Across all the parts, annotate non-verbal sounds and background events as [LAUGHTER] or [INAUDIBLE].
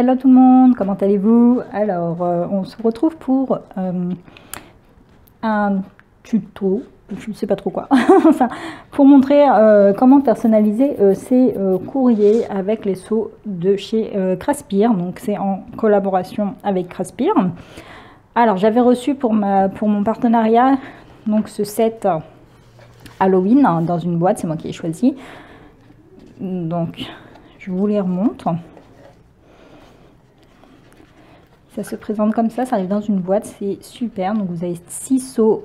Hello tout le monde, comment allez-vous? Alors, euh, on se retrouve pour euh, un tuto, je ne sais pas trop quoi, [LAUGHS] pour montrer euh, comment personnaliser ces courriers avec les seaux de chez Craspire. Donc, c'est en collaboration avec Craspire. Alors, j'avais reçu pour mon partenariat donc ce set Halloween hein, dans une boîte, c'est moi qui ai choisi. Donc, je vous les remonte. Ça se présente comme ça, ça arrive dans une boîte, c'est super. Donc vous avez six seaux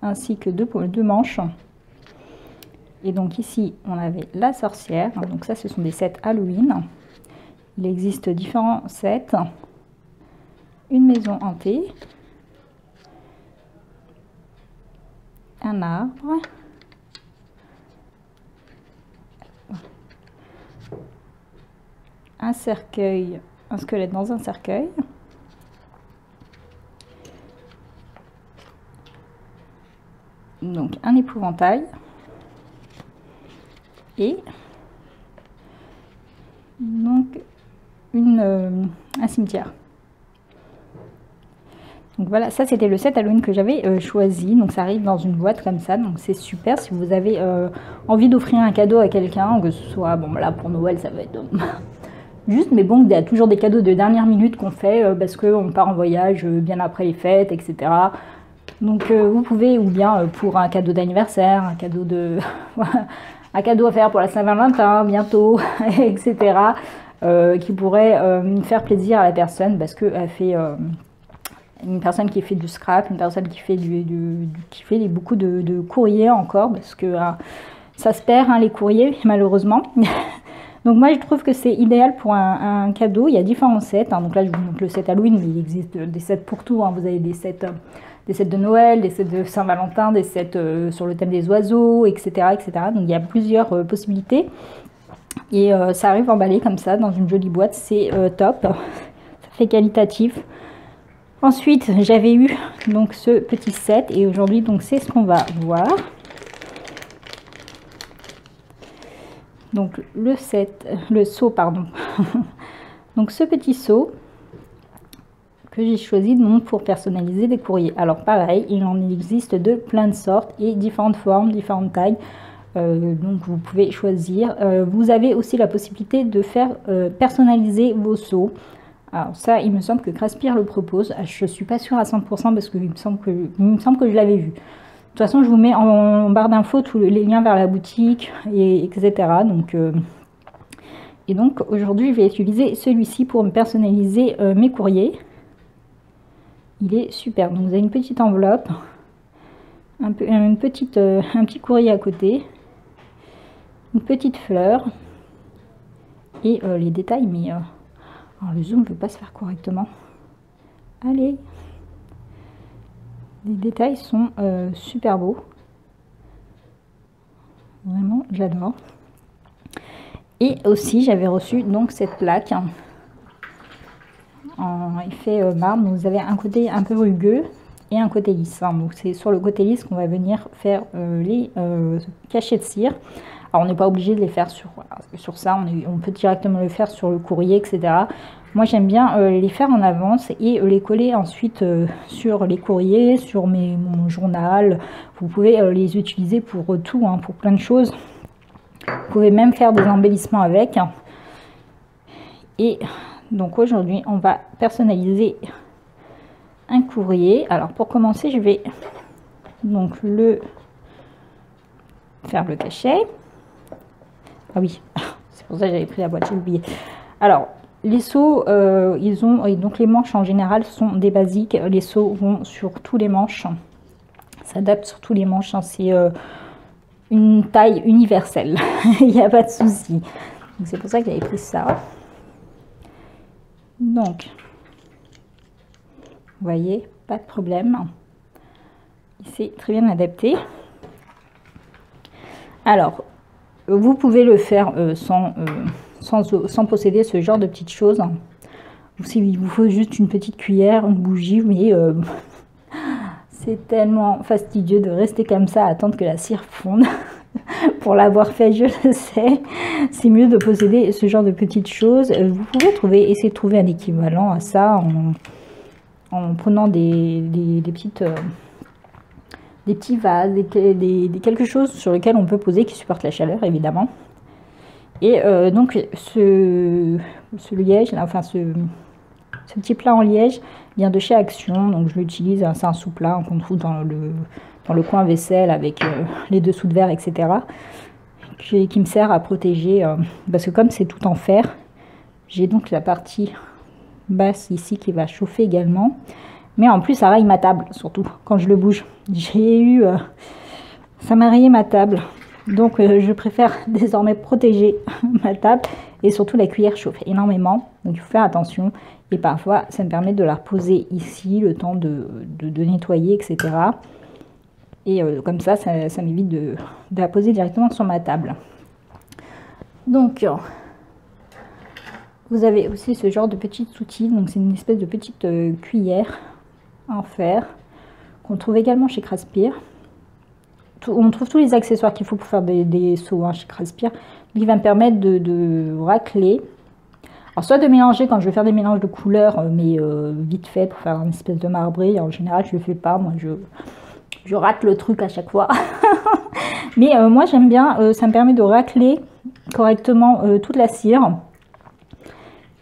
ainsi que deux, deux manches. Et donc ici, on avait la sorcière. Donc ça, ce sont des sets Halloween. Il existe différents sets. Une maison hantée. Un arbre. Un cercueil, un squelette dans un cercueil. Donc un épouvantail et donc euh, un cimetière. Donc voilà, ça c'était le set Halloween que j'avais euh, choisi. Donc ça arrive dans une boîte comme ça, donc c'est super si vous avez euh, envie d'offrir un cadeau à quelqu'un, que ce soit, bon là pour Noël ça va être [LAUGHS] juste, mais bon, il y a toujours des cadeaux de dernière minute qu'on fait parce qu'on part en voyage bien après les fêtes, etc. Donc euh, vous pouvez, ou bien euh, pour un cadeau d'anniversaire, un cadeau de [LAUGHS] un cadeau à faire pour la Saint-Valentin bientôt, [LAUGHS] etc. Euh, qui pourrait faire plaisir à la personne parce qu'elle fait une personne qui fait du scrap, une personne qui fait du, qui fait beaucoup de, courriers encore parce que ça se perd hein, les courriers [LAUGHS] malheureusement. Donc moi je trouve que c'est idéal pour un, cadeau. Il y a différents sets. Hein. Donc là je vous montre le set Halloween, mais il existe des sets pour tout. Hein. Vous avez des sets des sets de Noël, des sets de Saint-Valentin, des sets euh, sur le thème des oiseaux, etc. etc. Donc il y a plusieurs euh, possibilités. Et euh, ça arrive emballé comme ça dans une jolie boîte, c'est top. Ça fait qualitatif. Ensuite, j'avais eu donc ce petit set et aujourd'hui donc c'est ce qu'on va voir. Donc le set, le seau pardon. [LAUGHS] donc ce petit seau, que j'ai choisi donc pour personnaliser des courriers. Alors pareil, il en existe de plein de sortes et différentes formes, différentes tailles. Euh, donc vous pouvez choisir. Euh, vous avez aussi la possibilité de faire euh, personnaliser vos seaux. Alors ça, il me semble que Craspire le propose. Ah, je ne suis pas sûre à 100% parce qu'il me semble que, me semble que je l'avais vu. De toute façon, je vous mets en, barre d'infos tous les liens vers la boutique, et, etc. Donc, et donc aujourd'hui, je vais utiliser celui-ci pour me personnaliser mes courriers. Il est super. Donc vous avez une petite enveloppe, un, euh, un petit courrier à côté, une petite fleur et euh, les détails. Mais euh, le zoom ne peut pas se faire correctement. Allez Les détails sont super beaux. Vraiment, j'adore. Et aussi, j'avais reçu donc cette plaque en effet euh, marbre. vous avez un côté un peu rugueux et un côté lisse. Donc c'est sur le côté lisse qu'on va venir faire euh, les euh, cachets de cire. Alors on n'est pas obligé de les faire sur, sur ça, on, peut directement le faire sur le courrier, etc. Moi j'aime bien les faire en avance et les coller ensuite sur les courriers, sur mes, mon journal. Vous pouvez les utiliser pour tout, hein, pour plein de choses. Vous pouvez même faire des embellissements avec. Et donc aujourd'hui, on va personnaliser un courrier. Alors pour commencer, je vais donc le faire le cachet. Ah oui, [LAUGHS] c'est pour ça que j'avais pris la boîte, j'ai oublié. Alors, les seaux, euh, ils ont, donc les manches en général sont des basiques. Les seaux vont sur tous les manches. S'adaptent sur tous les manches. Hein. C'est euh, une taille universelle. [LAUGHS] Il n'y a pas de souci. C'est pour ça que j'avais pris ça. Donc, vous voyez, pas de problème. C'est très bien adapté. Alors, vous pouvez le faire euh, sans, euh, sans, posséder ce genre de petites choses. il vous faut juste une petite cuillère, une bougie, mais euh, [LAUGHS] c'est tellement fastidieux de rester comme ça, attendre que la cire fonde. [LAUGHS] [LAUGHS] pour l'avoir fait, je le sais. C'est mieux de posséder ce genre de petites choses. Euh, vous pouvez trouver, essayer de trouver un équivalent à ça en, prenant des, petites... Euh, des petits vases, des, quelque chose sur lequel on peut poser qui supporte la chaleur évidemment. Et euh, donc ce, ce liège, enfin ce, ce petit plat en liège vient de chez Action, donc je l'utilise, c'est un sous-plat qu'on trouve dans le, dans le coin vaisselle avec euh, les dessous de verre, etc. Qui, me sert à protéger, euh, parce que comme c'est tout en fer, j'ai donc la partie basse ici qui va chauffer également. Mais en plus, ça raille ma table, surtout quand je le bouge. J'ai eu... Euh, ça m'a rayé ma table. Donc je préfère [LAUGHS] désormais protéger [LAUGHS] ma table et surtout la cuillère chauffe énormément. Donc il faut faire attention. Et parfois, ça me permet de la reposer ici, le temps de nettoyer, etc. Et euh, comme ça, ça, m'évite de, la poser directement sur ma table. Donc, vous avez aussi ce genre de petite outils. Donc, c'est une espèce de petite euh, cuillère en fer qu'on trouve également chez Craspire. On trouve tous les accessoires qu'il faut pour faire des, seaux hein, chez Craspire. Il va me permettre de, racler. Alors, soit de mélanger quand je vais faire des mélanges de couleurs, euh, mais vite fait pour faire une espèce de marbré. En général, je ne le fais pas. Moi, je je rate le truc à chaque fois. [LAUGHS] Mais euh, moi j'aime bien, euh, ça me permet de racler correctement euh, toute la cire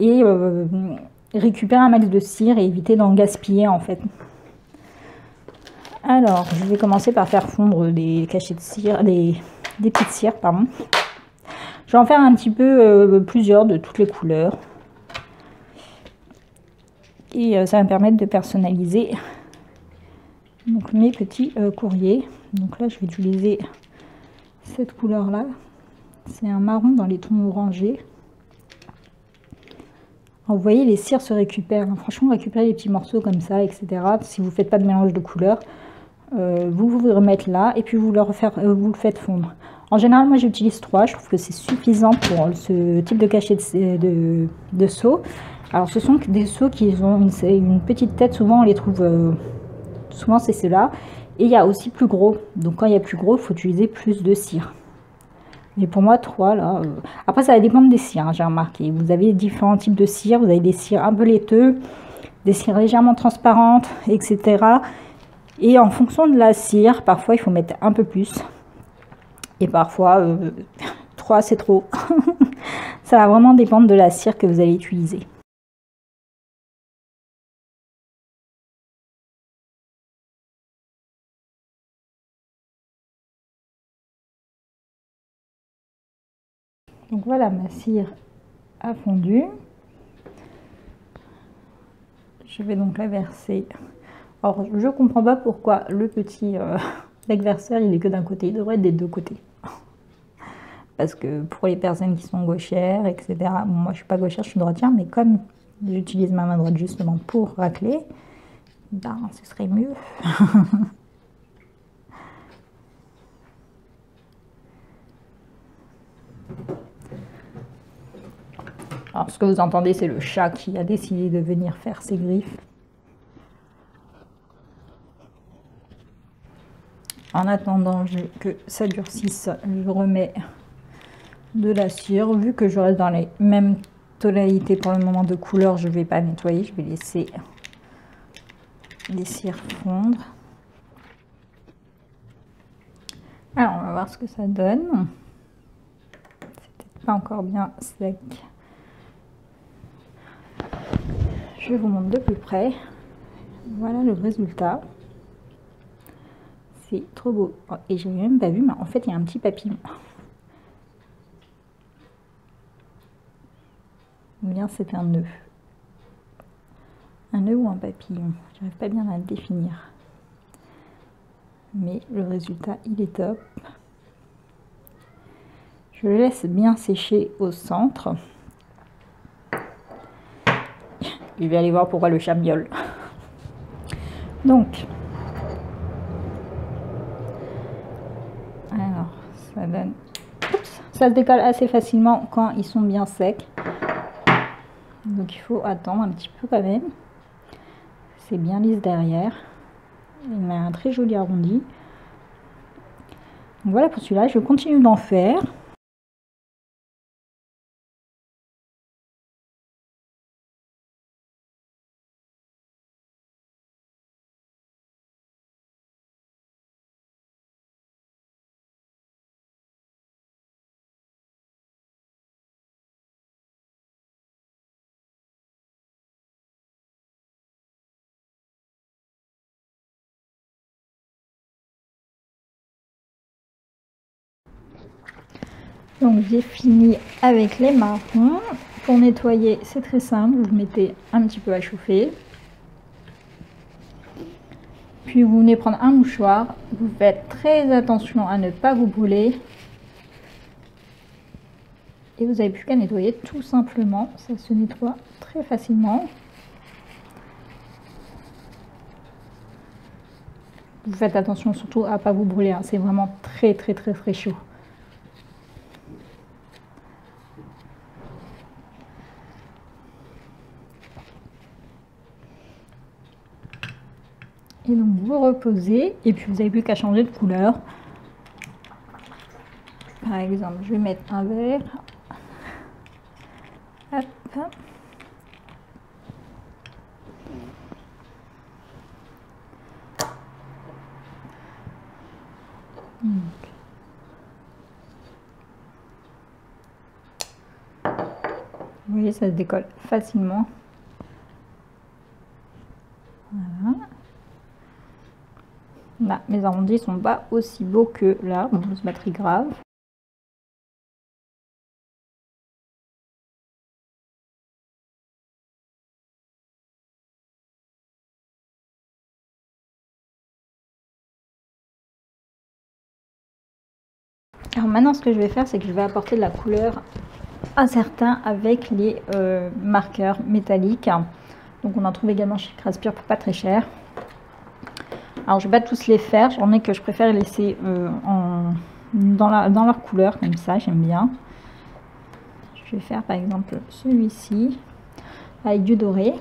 et récupérer un max de cire et éviter d'en gaspiller en fait. Alors, je vais commencer par faire fondre des cachets de cire, des, petites cires, pardon. Je vais en faire un petit peu plusieurs de toutes les couleurs. Et ça va me permettre de personnaliser donc mes petits euh, courriers. Donc là, je vais utiliser cette couleur-là. C'est un marron dans les tons orangés. vous voyez, les cires se récupèrent. Franchement, récupérer les petits morceaux comme ça, etc. Si vous ne faites pas de mélange de couleurs, euh, vous vous remettez là et puis vous le, euh, faites fondre. En général, moi j'utilise trois. Je trouve que c'est suffisant pour ce type de cachet de, de, seau. Alors, ce sont des seaux qui ont une petite tête. Souvent, on les trouve souvent c'est cela. Et il y a aussi plus gros. Donc quand il y a plus gros, il faut utiliser plus de cire. Mais pour moi, 3 là. Euh, après, ça va dépendre des cires, hein, j'ai remarqué. Vous avez différents types de cires. Vous avez des cires un peu laiteux, des cires légèrement transparentes, etc. Et en fonction de la cire, parfois il faut mettre un peu plus. Et parfois, 3 euh, [LAUGHS] c'est trop. [LAUGHS] ça va vraiment dépendre de la cire que vous allez utiliser. Donc voilà, ma cire a fondu. Je vais donc la verser. Alors, je ne comprends pas pourquoi le petit euh, [LAUGHS] verseur, il est que d'un côté. Il devrait être des deux côtés. [LAUGHS] Parce que pour les personnes qui sont gauchères, etc. moi, je suis pas gauchère, je suis droitière, mais comme j'utilise ma main droite justement pour racler, ben, ce serait mieux. [LAUGHS] Alors, ce que vous entendez, c'est le chat qui a décidé de venir faire ses griffes. En attendant que ça durcisse, je remets de la cire. Vu que je reste dans les mêmes tonalités pour le moment de couleur, je ne vais pas nettoyer, je vais laisser les cires fondre. Alors, on va voir ce que ça donne. C'est pas encore bien sec. Je vous montre de plus près. Voilà le résultat. C'est trop beau. Oh, et j'ai même pas vu, mais en fait, il y a un petit papillon. Ou bien c'est un nœud. Un nœud ou un papillon. J'arrive pas bien à le définir. Mais le résultat, il est top. Je le laisse bien sécher au centre. Je vais aller voir pourquoi le chat miaule. Donc, alors, ça donne... ça se décolle assez facilement quand ils sont bien secs. Donc il faut attendre un petit peu quand même. C'est bien lisse derrière. Il met un très joli arrondi. voilà pour celui-là, je continue d'en faire. Donc j'ai fini avec les marrons. Pour nettoyer, c'est très simple. Vous mettez un petit peu à chauffer. Puis vous venez prendre un mouchoir. Vous faites très attention à ne pas vous brûler. Et vous n'avez plus qu'à nettoyer tout simplement. Ça se nettoie très facilement. Vous faites attention surtout à ne pas vous brûler. Hein. C'est vraiment très très très très chaud. Donc vous reposez et puis vous n'avez plus qu'à changer de couleur. Par exemple, je vais mettre un vert. Vous voyez, ça se décolle facilement. Mes arrondis sont pas aussi beaux que là, bon, c'est pas très grave. Alors maintenant, ce que je vais faire, c'est que je vais apporter de la couleur à certains avec les euh, marqueurs métalliques. Donc on en trouve également chez Craspire pour pas très cher. Alors je vais pas tous les faire, j'en ai que je préfère laisser euh, dans, leur couleur comme ça, j'aime bien. Je vais faire par exemple celui-ci avec du doré.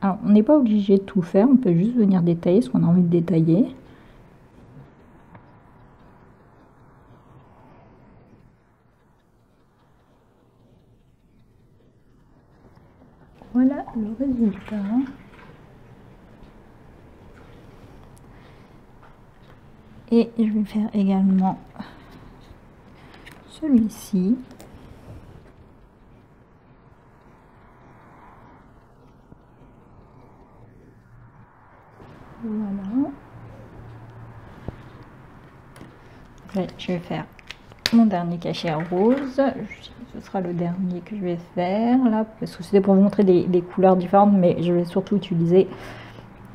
Alors, on n'est pas obligé de tout faire, on peut juste venir détailler ce qu'on a envie de détailler. Voilà le résultat. Et je vais faire également celui-ci. Voilà. je vais faire mon dernier cachet rose ce sera le dernier que je vais faire là parce que c'était pour vous montrer des, couleurs différentes mais je vais surtout utiliser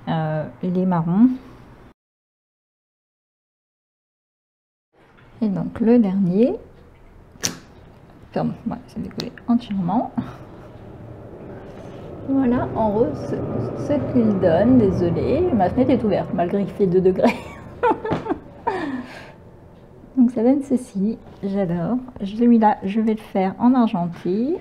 euh, les marrons et donc le dernier pardon voilà, c'est décollé entièrement voilà en rose ce qu'il donne désolé ma fenêtre est ouverte malgré qu'il fait 2 degrés [LAUGHS] Donc ça donne ceci, j'adore. Celui-là, je vais le faire en argentique.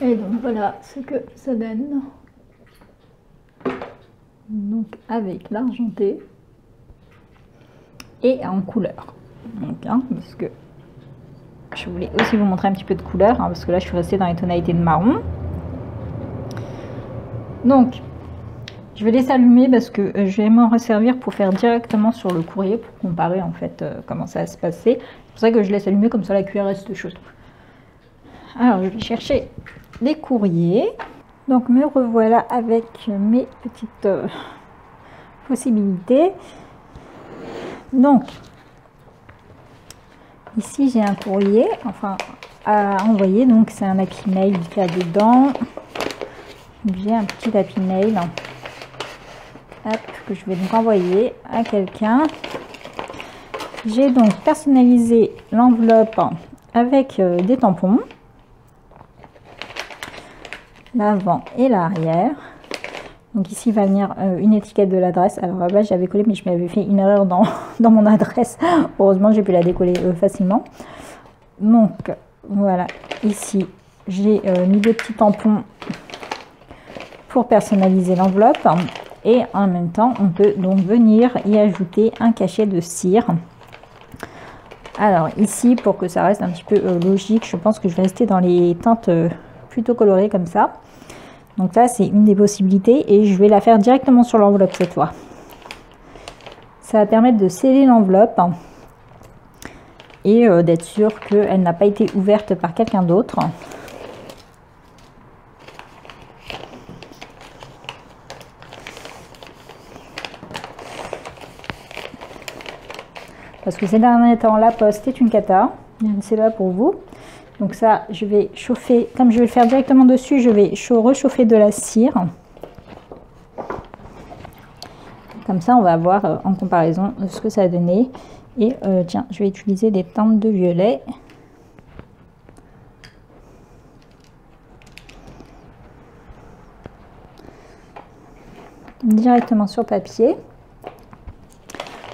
Et donc voilà ce que ça donne. Donc avec l'argenté et en couleur. Donc, hein, parce que je voulais aussi vous montrer un petit peu de couleur, hein, parce que là je suis restée dans les tonalités de marron. Donc, je vais les allumer parce que euh, je vais m'en resservir pour faire directement sur le courrier, pour comparer en fait euh, comment ça va se passer. C'est pour ça que je laisse allumer, comme ça la cuillère reste chaude. Alors, je vais chercher les courriers. Donc, me revoilà avec mes petites euh, possibilités. Donc, Ici, j'ai un courrier, enfin, à envoyer. Donc, c'est un happy mail qu'il y a dedans. J'ai un petit happy mail que je vais donc envoyer à quelqu'un. J'ai donc personnalisé l'enveloppe avec euh, des tampons. L'avant et l'arrière. Donc ici va venir euh, une étiquette de l'adresse. Alors là j'avais collé mais je m'avais fait une erreur dans, [LAUGHS] dans mon adresse. Heureusement j'ai pu la décoller euh, facilement. Donc voilà, ici j'ai euh, mis des petits tampons pour personnaliser l'enveloppe. Et en même temps on peut donc venir y ajouter un cachet de cire. Alors ici pour que ça reste un petit peu logique, je pense que je vais rester dans les teintes plutôt colorées comme ça. Donc là, c'est une des possibilités et je vais la faire directement sur l'enveloppe cette fois. Ça va permettre de sceller l'enveloppe et euh, d'être sûr qu'elle n'a pas été ouverte par quelqu'un d'autre. Parce que ces derniers temps, la poste est une cata. C'est là pour vous. Donc ça, je vais chauffer, comme je vais le faire directement dessus, je vais rechauffer de la cire. Comme ça, on va voir euh, en comparaison ce que ça a donné. Et euh, tiens, je vais utiliser des teintes de violet. Directement sur papier.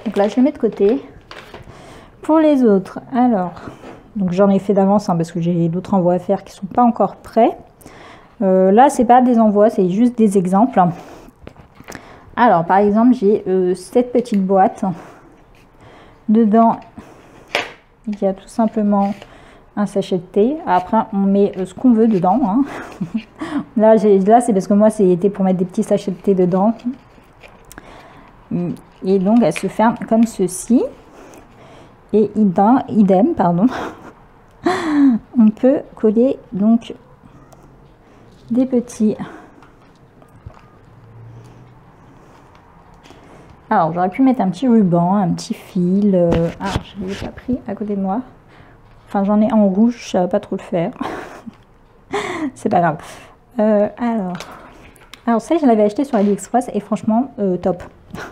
Donc là, je les mets de côté. Pour les autres, alors, donc j'en ai fait d'avance hein, parce que j'ai d'autres envois à faire qui ne sont pas encore prêts. Euh, là, c'est pas des envois, c'est juste des exemples. Alors, par exemple, j'ai euh, cette petite boîte. Dedans, il y a tout simplement un sachet de thé. Après, on met euh, ce qu'on veut dedans. Hein. [LAUGHS] là, là c'est parce que moi, c'était pour mettre des petits sachets de thé dedans. Et donc, elle se ferme comme ceci. Et idem, pardon, [LAUGHS] on peut coller donc des petits. Alors j'aurais pu mettre un petit ruban un petit fil euh, ah je l'ai pas pris à côté de moi. Enfin j'en ai en rouge je savais pas trop le faire. [LAUGHS] C'est pas grave. Euh, alors. Alors ça je l'avais acheté sur AliExpress et franchement euh, top. [LAUGHS]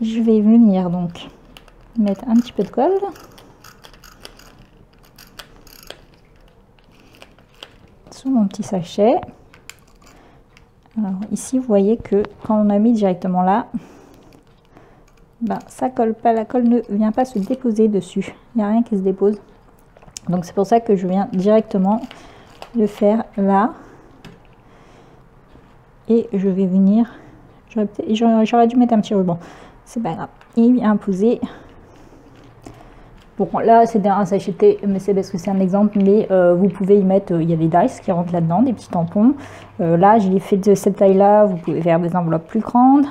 Je vais venir donc mettre un petit peu de colle mon petit sachet. Alors ici, vous voyez que quand on a mis directement là, ben, ça colle pas, la colle ne vient pas se déposer dessus. Il n'y a rien qui se dépose. Donc c'est pour ça que je viens directement le faire là. Et je vais venir, j'aurais dû mettre un petit ruban. C'est pas grave. Et imposer Bon, là, c'est un sachet mais c'est parce que c'est un exemple, mais euh, vous pouvez y mettre, euh, il y a des dice qui rentrent là-dedans, des petits tampons. Euh, là, je l'ai fait de cette taille-là, vous pouvez faire des enveloppes plus grandes.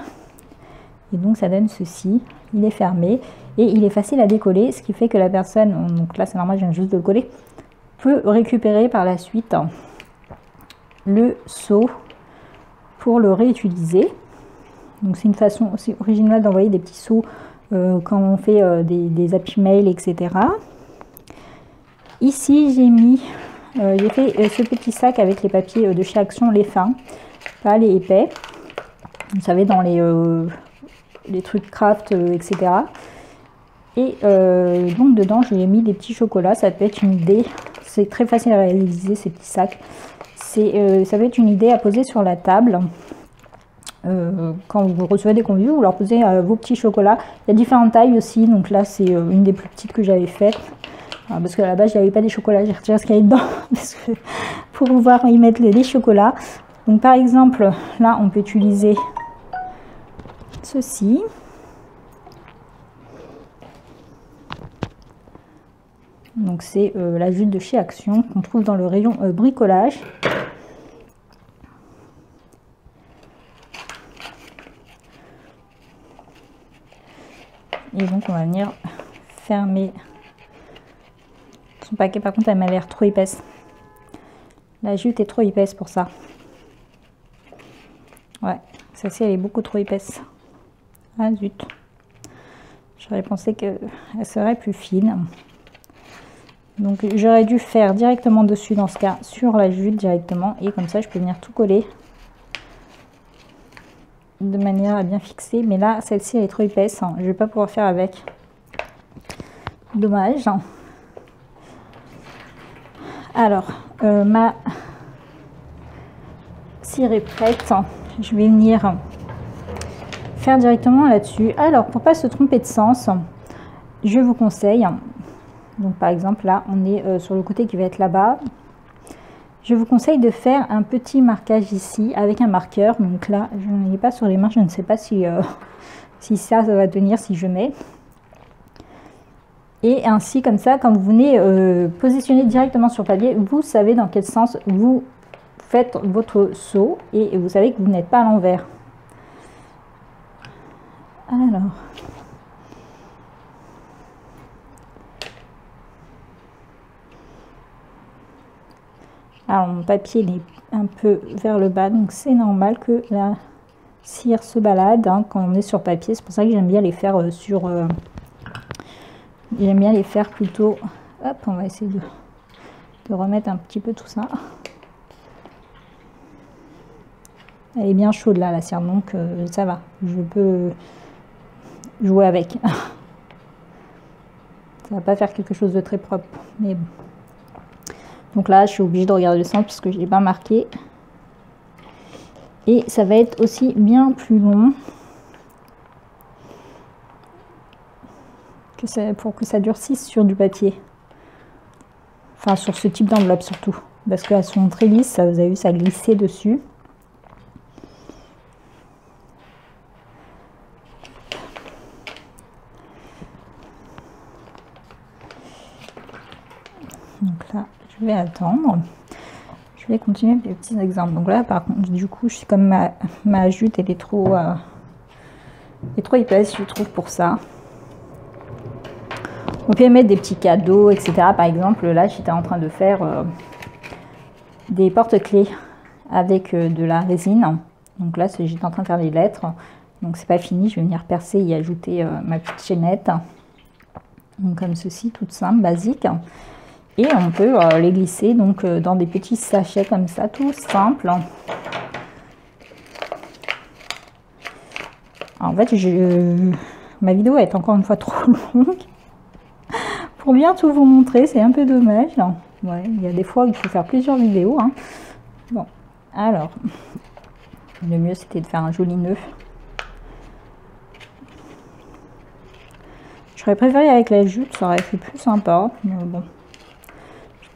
Et donc, ça donne ceci. Il est fermé et il est facile à décoller, ce qui fait que la personne, donc là, c'est normal, je viens juste de le coller, peut récupérer par la suite le seau pour le réutiliser. Donc, c'est une façon aussi originale d'envoyer des petits seaux quand on fait euh, des, des happy mail, etc. Ici, j'ai mis, euh, j'ai fait ce petit sac avec les papiers de chez Action, les fins, pas les épais. Vous savez, dans les, les trucs craft, etc. Et donc dedans, j'ai mis des petits chocolats. Ça peut être une idée. C'est très facile à réaliser ces petits sacs. C'est, ça peut être une idée à poser sur la table. Euh, quand vous recevez des convives, vous leur posez euh, vos petits chocolats. Il y a différentes tailles aussi, donc là c'est euh, une des plus petites que j'avais faites. parce qu'à la base, je n'avais pas des chocolats, j'ai retiré ce qu'il y avait dedans [LAUGHS] pour pouvoir y mettre les, chocolats. Donc par exemple, là on peut utiliser ceci. Donc c'est la jute de chez Action qu'on trouve dans le rayon bricolage. Et donc on va venir fermer son paquet. Par contre elle m'a l'air trop épaisse. La jute est trop épaisse pour ça. Ouais, celle-ci elle est beaucoup trop épaisse. Ah zut. J'aurais pensé qu'elle serait plus fine. Donc j'aurais dû faire directement dessus dans ce cas sur la jute directement et comme ça je peux venir tout coller de manière à bien fixer. Mais là, celle-ci, elle est trop épaisse. Hein. Je vais pas pouvoir faire avec. Dommage. Alors, euh, ma cire est prête. Je vais venir faire directement là-dessus. Alors, pour pas se tromper de sens, je vous conseille, donc par exemple là, on est euh, sur le côté qui va être là-bas. Je vous conseille de faire un petit marquage ici avec un marqueur. Donc là, je ne l'ai pas sur les mains, je ne sais pas si, euh, [LAUGHS] si ça, ça va tenir si je mets. Et ainsi, comme ça, quand vous venez euh, positionner directement sur le papier, vous savez dans quel sens vous faites votre saut et vous savez que vous n'êtes pas à l'envers. Alors. Alors mon papier il est un peu vers le bas, donc c'est normal que la cire se balade hein, quand on est sur papier. C'est pour ça que j'aime bien les faire euh, sur... Euh, j'aime bien les faire plutôt... Hop, on va essayer de, remettre un petit peu tout ça. Elle est bien chaude là, la cire, donc euh, ça va. Je peux jouer avec. [LAUGHS] ça va pas faire quelque chose de très propre, mais bon. Donc là, je suis obligée de regarder le centre parce que je l'ai pas marqué. Et ça va être aussi bien plus long. Que ça, pour que ça durcisse sur du papier. Enfin, sur ce type d'enveloppe surtout. Parce qu'elles sont très lisses, vous avez vu, ça glissait dessus. Donc là, je vais attendre. Je vais continuer les petits exemples. Donc là, par contre, du coup, je suis comme ma, ma jute, elle est trop, euh, trop épaisse, je trouve, pour ça. On peut mettre des petits cadeaux, etc. Par exemple, là, j'étais en train de faire euh, des porte-clés avec euh, de la résine. Donc là, j'étais en train de faire des lettres. Donc c'est pas fini, je vais venir percer et ajouter ma petite chaînette. Donc comme ceci, toute simple, basique. Et on peut euh, les glisser donc euh, dans des petits sachets comme ça, tout simple. en fait, je, ma vidéo être encore une fois [LAUGHS] trop longue pour bien tout vous montrer. C'est un peu dommage. Il y a des fois où il faut faire plusieurs vidéos. Hein. Bon, alors, le mieux c'était de faire un joli nœud. J'aurais préféré avec la jute, ça aurait fait plus sympa.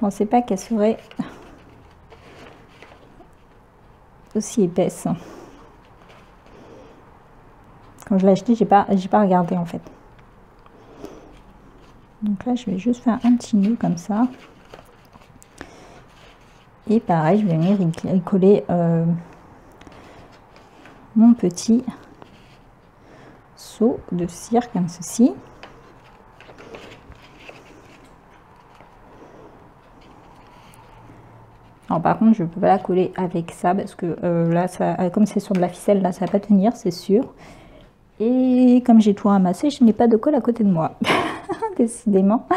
Pensais pas qu'elle serait aussi épaisse. Quand je l'ai acheté, j'ai pas, j'ai pas regardé en fait. Donc là, je vais juste faire un petit nœud comme ça. Et pareil, je vais venir y coller euh, mon petit seau de cire comme ceci. Par contre, je ne peux pas la coller avec ça parce que euh, là, ça, euh, comme c'est sur de la ficelle, là, ça va pas tenir, c'est sûr. Et comme j'ai tout ramassé, je n'ai pas de colle à côté de moi. [LAUGHS] Décidément.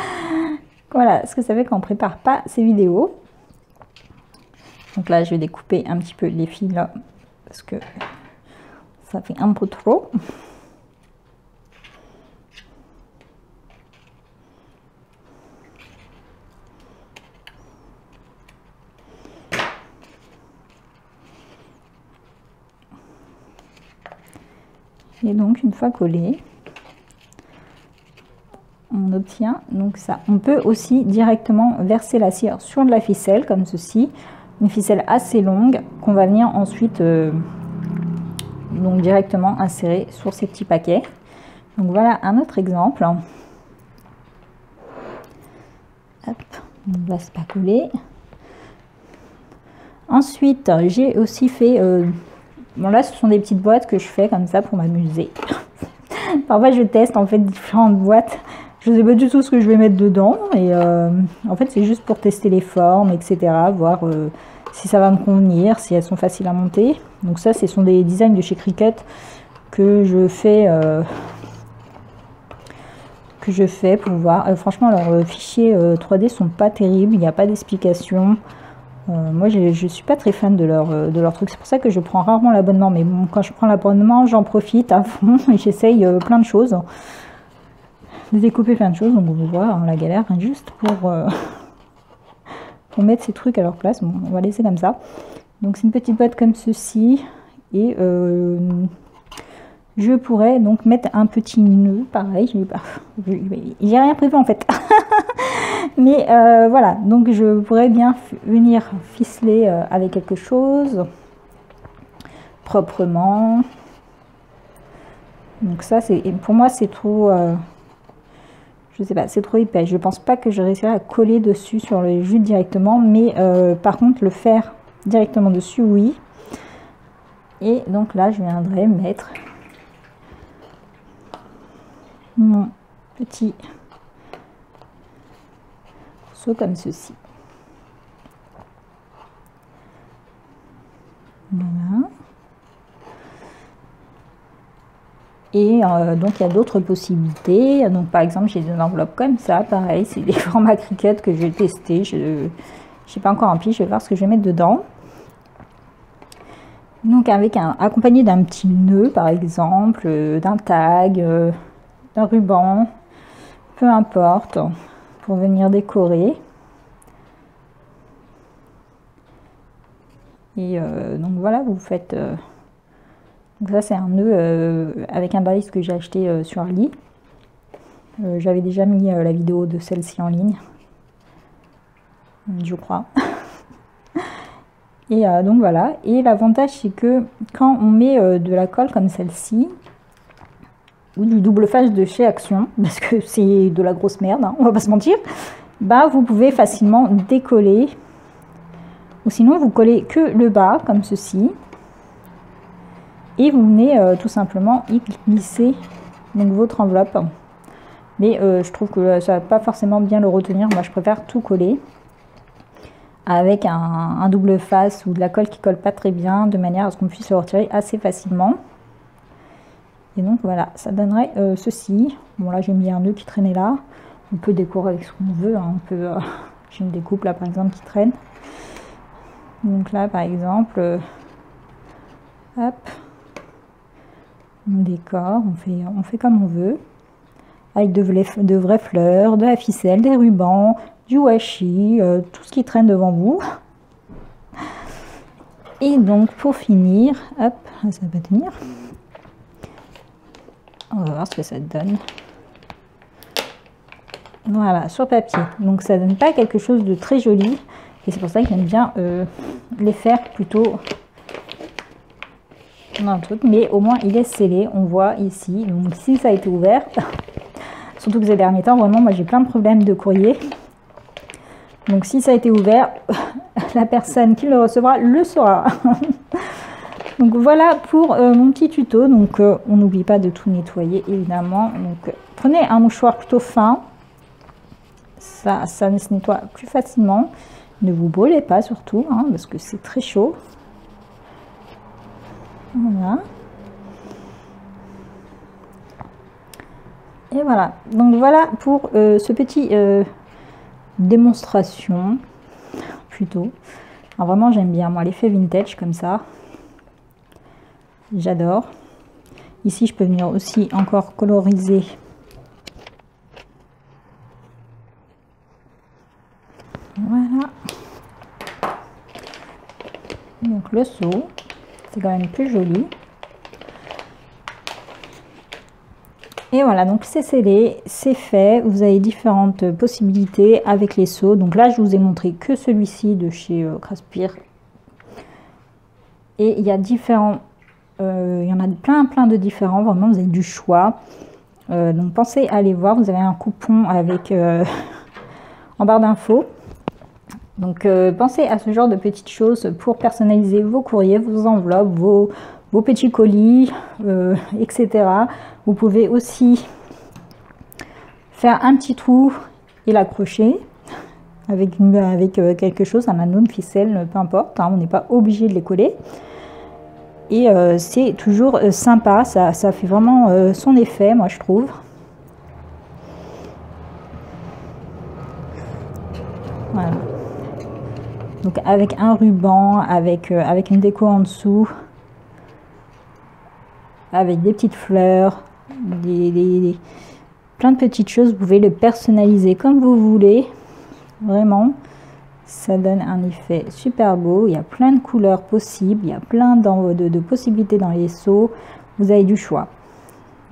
Voilà ce que ça fait quand on prépare pas ces vidéos. Donc là, je vais découper un petit peu les fils parce que ça fait un peu trop. Et donc, une fois collé, on obtient donc ça. On peut aussi directement verser la cire sur de la ficelle, comme ceci. Une ficelle assez longue qu'on va venir ensuite euh, donc directement insérer sur ces petits paquets. Donc voilà un autre exemple. Hop, on ne laisse pas coller. Ensuite, j'ai aussi fait euh, Bon là ce sont des petites boîtes que je fais comme ça pour m'amuser. [LAUGHS] Parfois je teste en fait différentes boîtes. Je ne sais pas du tout ce que je vais mettre dedans. Et euh, en fait c'est juste pour tester les formes, etc. Voir euh, si ça va me convenir, si elles sont faciles à monter. Donc ça ce sont des designs de chez Cricut que je fais... Euh, que je fais pour voir. franchement leurs fichiers 3D sont pas terribles, il n'y a pas d'explication. Euh, moi, je ne suis pas très fan de leur, euh, de truc. C'est pour ça que je prends rarement l'abonnement. Mais quand je prends l'abonnement, j'en profite à fond [LAUGHS] et j'essaye euh, plein de choses. De découper plein de choses. Donc, vous voit hein, la galère, hein, juste pour, [LAUGHS] pour mettre ces trucs à leur place. Bon, on va laisser comme ça. Donc c'est une petite boîte comme ceci. Et je pourrais donc mettre un petit nœud, pareil, j'ai rien prévu en fait. [LAUGHS] Mais voilà, donc je pourrais bien venir ficeler avec quelque chose proprement. Donc ça, c'est pour moi, c'est trop... Euh, je sais pas, c'est trop épais. Je pense pas que je réussirai à coller dessus sur le jus directement. Mais euh, par contre, le faire directement dessus, oui. Et donc là, je viendrai mettre mon petit saut comme ceci. Voilà. Et euh, donc il y a d'autres possibilités. Donc par exemple j'ai des enveloppes comme ça, pareil, c'est des [LAUGHS] formats cricket que je vais tester. Je n'ai pas encore rempli, je vais voir ce que je vais mettre dedans. Donc avec un accompagné d'un petit nœud par exemple, euh, d'un tag, euh, d'un ruban, peu importe, pour venir décorer. Et donc voilà, vous faites donc ça c'est un nœud euh, avec un balise que j'ai acheté euh, sur Ali. Euh, j'avais déjà mis la vidéo de celle-ci en ligne. Je crois. [LAUGHS] Et donc voilà. Et l'avantage c'est que quand on met de la colle comme celle-ci, ou du double face de chez Action, [LAUGHS] parce que c'est de la grosse merde, hein, on va pas se mentir, bah vous pouvez facilement décoller. Ou sinon vous collez que le bas comme ceci et vous venez euh, tout simplement y glisser votre enveloppe. Mais euh, je trouve que ça va pas forcément bien le retenir. Moi, je préfère tout coller avec un, double face ou de la colle qui colle pas très bien, de manière à ce qu'on puisse le retirer assez facilement. Et donc voilà, ça donnerait euh, ceci. Bon là, j'ai mis un nœud qui traînait là. On peut décorer avec ce qu'on veut. Hein. On peut, [LAUGHS] j'ai une découpe là par exemple qui traîne. Donc là, par exemple, hop, on décore, on fait, comme on veut, avec de, de vraies fleurs, de la ficelle, des rubans, du washi, euh, tout ce qui traîne devant vous. Et donc pour finir, hop, ça va tenir. On va voir ce que ça donne. Voilà, sur papier. Donc ça donne pas quelque chose de très joli. Et c'est pour ça que j'aime bien euh, les faire plutôt un truc, mais au moins il est scellé, on voit ici. Donc si ça a été ouvert, [LAUGHS] surtout que ces derniers temps, vraiment, moi j'ai plein de problèmes de courrier. Donc si ça a été ouvert, [LAUGHS] la personne qui le recevra le saura. [LAUGHS] donc voilà pour euh, mon petit tuto. Donc euh, on n'oublie pas de tout nettoyer évidemment. Donc euh, prenez un mouchoir plutôt fin. Ça, ça se nettoie plus facilement. Ne vous brûlez pas surtout, hein, parce que c'est très chaud. Voilà. Et voilà. Donc voilà pour ce petit démonstration plutôt. Alors vraiment j'aime bien moi l'effet vintage comme ça. J'adore. Ici je peux venir aussi encore coloriser Voilà. Donc le seau. C'est quand même plus joli. Et voilà, donc c'est scellé, c'est fait. Vous avez différentes possibilités avec les seaux. Donc là, je vous ai montré que celui-ci de chez euh, Et il y a différents, il y en a plein plein de différents. Vraiment, vous avez du choix. Euh, donc pensez à aller voir. Vous avez un coupon avec euh, [LAUGHS] en barre d'infos. Donc euh, pensez à ce genre de petites choses pour personnaliser vos courriers, vos enveloppes, vos, petits colis, euh, etc. Vous pouvez aussi faire un petit trou et l'accrocher avec, euh, quelque chose, un anneau, de ficelle, peu importe. Hein, on n'est pas obligé de les coller. Et c'est toujours sympa, ça, ça, fait vraiment son effet, moi je trouve. Voilà. Donc avec un ruban, avec, euh, avec une déco en dessous, avec des petites fleurs, des, plein de petites choses. Vous pouvez le personnaliser comme vous voulez, vraiment. Ça donne un effet super beau. Il y a plein de couleurs possibles. Il y a plein de, de possibilités dans les seaux. Vous avez du choix.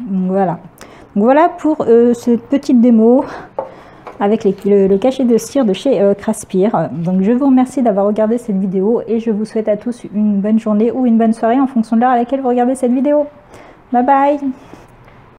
voilà. voilà pour euh, cette petite démo avec le, cachet de cire de chez euh, Craspire. Donc je vous remercie d'avoir regardé cette vidéo et je vous souhaite à tous une bonne journée ou une bonne soirée en fonction de l'heure à laquelle vous regardez cette vidéo. Bye bye